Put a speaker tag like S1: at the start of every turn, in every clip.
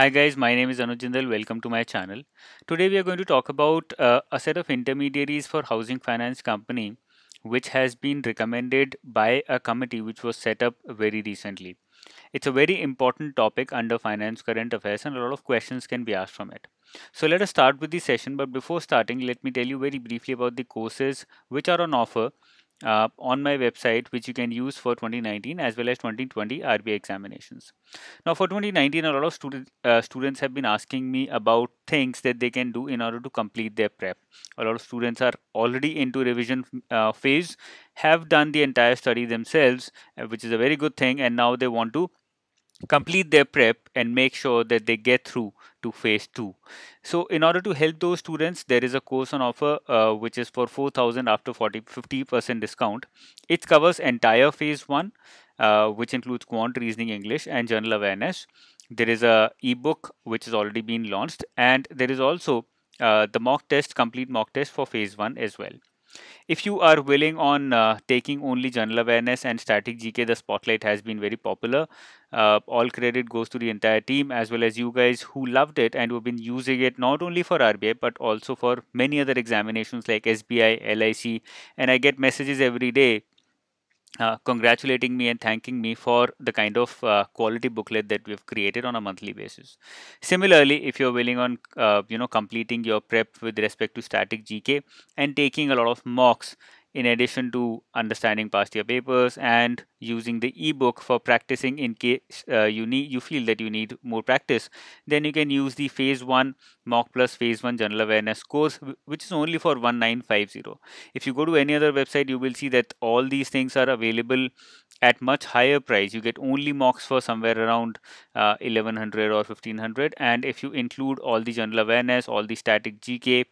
S1: Hi guys, my name is Anuj Jindal. Welcome to my channel. Today we are going to talk about uh, a set of intermediaries for housing finance company which has been recommended by a committee which was set up very recently. It's a very important topic under finance current affairs and a lot of questions can be asked from it. So let us start with the session but before starting let me tell you very briefly about the courses which are on offer uh, on my website which you can use for 2019 as well as 2020 RBI examinations. Now for 2019 a lot of student, uh, students have been asking me about things that they can do in order to complete their prep. A lot of students are already into revision uh, phase, have done the entire study themselves uh, which is a very good thing and now they want to complete their prep and make sure that they get through to phase 2 so in order to help those students there is a course on offer uh, which is for 4000 after 40 50% discount. It covers entire phase 1 uh, which includes quant reasoning english and general awareness. There is a ebook which has already been launched and there is also uh, the mock test complete mock test for phase 1 as well. If you are willing on uh, taking only general awareness and static GK, the spotlight has been very popular. Uh, all credit goes to the entire team as well as you guys who loved it and who have been using it not only for RBI but also for many other examinations like SBI, LIC, and I get messages every day uh, congratulating me and thanking me for the kind of uh, quality booklet that we've created on a monthly basis. Similarly, if you're willing on uh, you know completing your prep with respect to static GK and taking a lot of mocks in addition to understanding past year papers and using the ebook for practicing in case uh, you need you feel that you need more practice then you can use the phase 1 mock plus phase 1 general awareness course which is only for 1950 if you go to any other website you will see that all these things are available at much higher price. You get only mocks for somewhere around uh, 1100 or 1500 and if you include all the general awareness all the static gk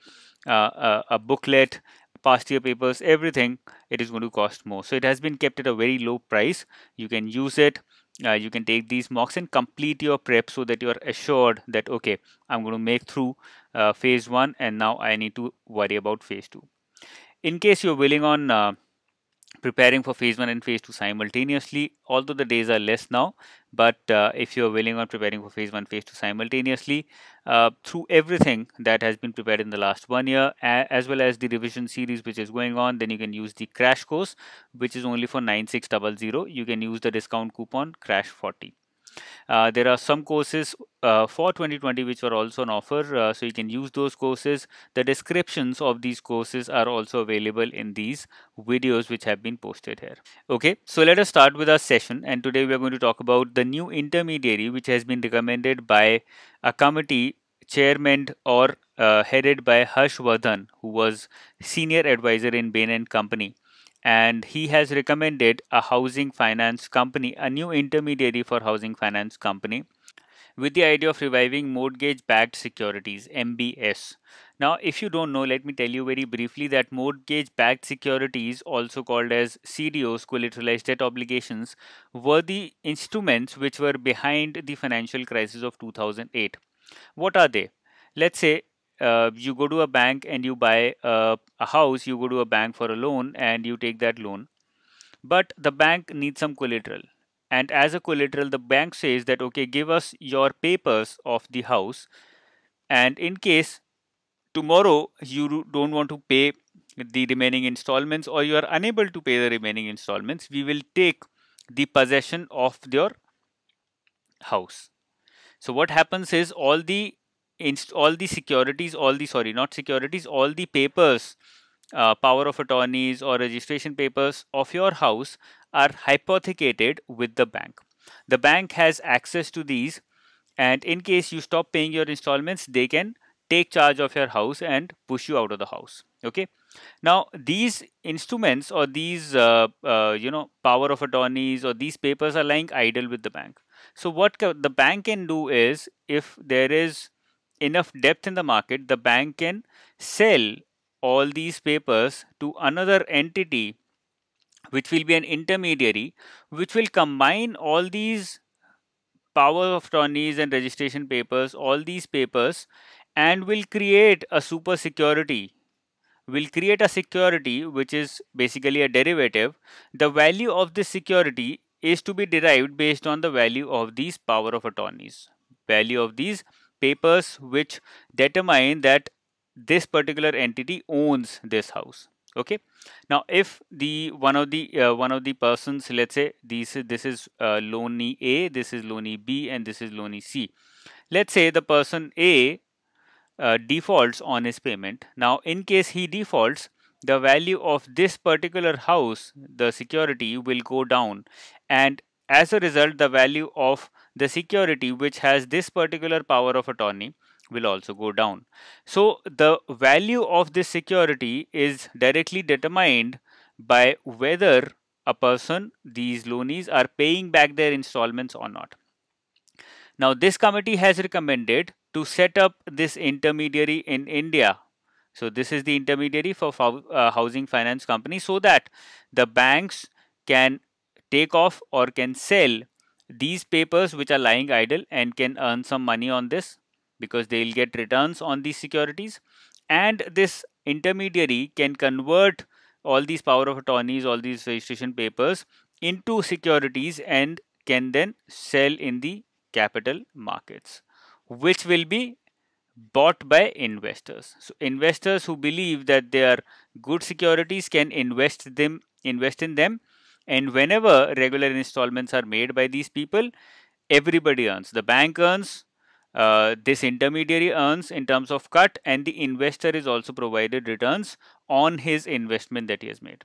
S1: uh, uh, a booklet past year papers, everything, it is going to cost more. So it has been kept at a very low price. You can use it. Uh, you can take these mocks and complete your prep so that you are assured that, okay, I'm going to make through uh, phase one and now I need to worry about phase two. In case you're willing on uh, preparing for phase 1 and phase 2 simultaneously although the days are less now but uh, if you're willing on preparing for phase 1 phase 2 simultaneously uh, through everything that has been prepared in the last one year as well as the revision series which is going on then you can use the crash course which is only for 9600 you can use the discount coupon crash 40 uh, there are some courses uh, for 2020 which were also on offer uh, so you can use those courses. The descriptions of these courses are also available in these videos which have been posted here. Okay so let us start with our session and today we are going to talk about the new intermediary which has been recommended by a committee chairman or uh, headed by Harsh Vardhan who was senior advisor in Bain Company and he has recommended a housing finance company, a new intermediary for housing finance company with the idea of reviving mortgage backed securities MBS. Now, if you don't know, let me tell you very briefly that mortgage backed securities, also called as CDOs, collateralized debt obligations, were the instruments which were behind the financial crisis of 2008. What are they? Let's say uh, you go to a bank and you buy a, a house, you go to a bank for a loan and you take that loan. But the bank needs some collateral. And as a collateral, the bank says that, okay, give us your papers of the house. And in case tomorrow you don't want to pay the remaining installments or you are unable to pay the remaining installments, we will take the possession of your house. So what happens is all the all the securities, all the sorry, not securities, all the papers, uh, power of attorneys or registration papers of your house are hypothecated with the bank. The bank has access to these, and in case you stop paying your installments, they can take charge of your house and push you out of the house. Okay. Now these instruments or these uh, uh, you know power of attorneys or these papers are lying idle with the bank. So what the bank can do is if there is enough depth in the market, the bank can sell all these papers to another entity which will be an intermediary which will combine all these power of attorneys and registration papers all these papers and will create a super security will create a security which is basically a derivative. The value of this security is to be derived based on the value of these power of attorneys value of these papers which determine that this particular entity owns this house. Okay? Now if the one of the uh, one of the persons let's say this this is uh, a this is loanee b and this is loanee c. Let's say the person a uh, defaults on his payment. Now in case he defaults the value of this particular house the security will go down. And as a result the value of the security which has this particular power of attorney will also go down. So the value of this security is directly determined by whether a person, these loanees are paying back their installments or not. Now this committee has recommended to set up this intermediary in India. So this is the intermediary for uh, housing finance company so that the banks can take off or can sell these papers which are lying idle and can earn some money on this because they'll get returns on these securities. And this intermediary can convert all these power of attorneys all these registration papers into securities and can then sell in the capital markets which will be bought by investors. So investors who believe that they are good securities can invest them invest in them and whenever regular installments are made by these people everybody earns the bank earns uh, this intermediary earns in terms of cut and the investor is also provided returns on his investment that he has made.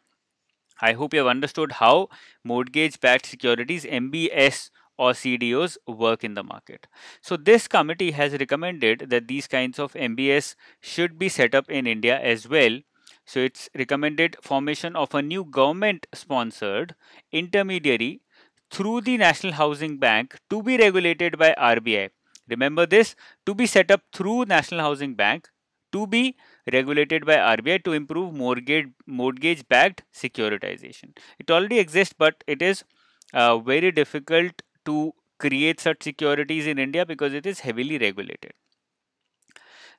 S1: I hope you have understood how mortgage backed securities MBS or CDOs work in the market. So this committee has recommended that these kinds of MBS should be set up in India as well. So it's recommended formation of a new government sponsored intermediary through the National Housing Bank to be regulated by RBI Remember this to be set up through National Housing Bank to be regulated by RBI to improve mortgage mortgage backed securitization. It already exists, but it is uh, very difficult to create such securities in India because it is heavily regulated.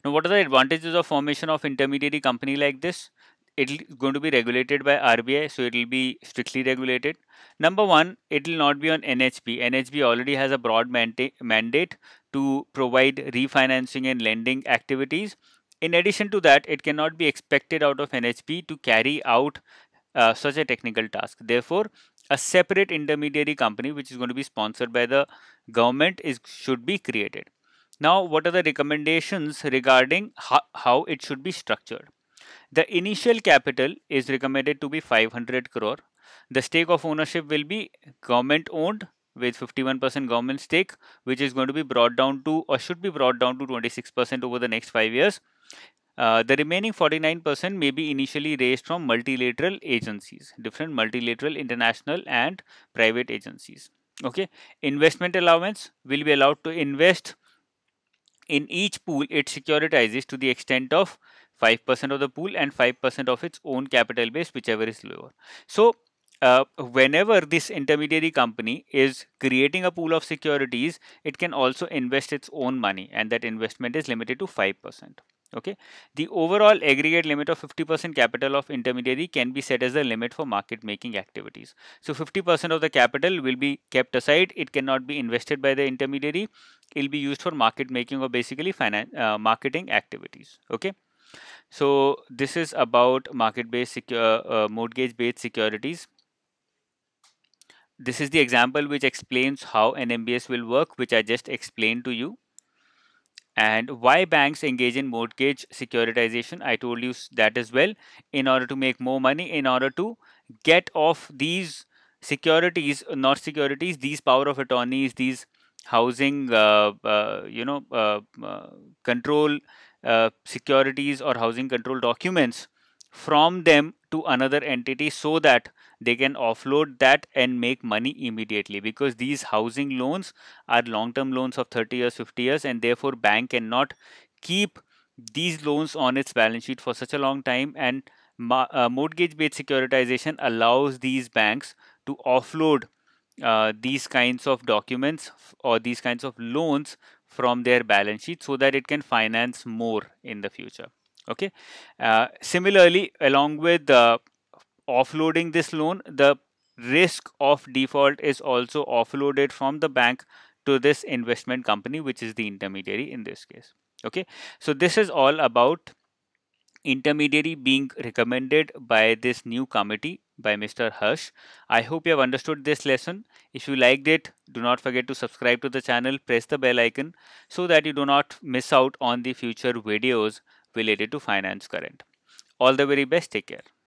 S1: Now, what are the advantages of formation of intermediary company like this? it's going to be regulated by RBI, so it will be strictly regulated. Number one, it will not be on NHB. NHB already has a broad mandate to provide refinancing and lending activities. In addition to that, it cannot be expected out of NHB to carry out uh, such a technical task. Therefore, a separate intermediary company which is going to be sponsored by the government is should be created. Now, what are the recommendations regarding how, how it should be structured? The initial capital is recommended to be 500 crore. The stake of ownership will be government owned with 51% government stake, which is going to be brought down to or should be brought down to 26% over the next five years. Uh, the remaining 49% may be initially raised from multilateral agencies, different multilateral, international, and private agencies. Okay, investment allowance will be allowed to invest in each pool it securitizes to the extent of 5% of the pool and 5% of its own capital base, whichever is lower. So, uh, whenever this intermediary company is creating a pool of securities, it can also invest its own money, and that investment is limited to 5%. Okay, the overall aggregate limit of 50% capital of intermediary can be set as the limit for market making activities. So 50% of the capital will be kept aside. It cannot be invested by the intermediary. It will be used for market making or basically finance uh, marketing activities. Okay. So this is about market-based uh, uh, mortgage-based securities. This is the example which explains how an MBS will work, which I just explained to you. And why banks engage in mortgage securitization, I told you that as well, in order to make more money, in order to get off these securities, not securities, these power of attorneys, these housing, uh, uh, you know, uh, uh control uh, securities or housing control documents from them to another entity so that they can offload that and make money immediately. Because these housing loans are long term loans of 30 years 50 years and therefore bank cannot keep these loans on its balance sheet for such a long time. And uh, mortgage based securitization allows these banks to offload uh, these kinds of documents or these kinds of loans from their balance sheet so that it can finance more in the future okay uh, similarly along with uh, offloading this loan the risk of default is also offloaded from the bank to this investment company which is the intermediary in this case okay so this is all about intermediary being recommended by this new committee by Mr. Harsh. I hope you have understood this lesson. If you liked it, do not forget to subscribe to the channel, press the bell icon so that you do not miss out on the future videos related to finance current. All the very best. Take care.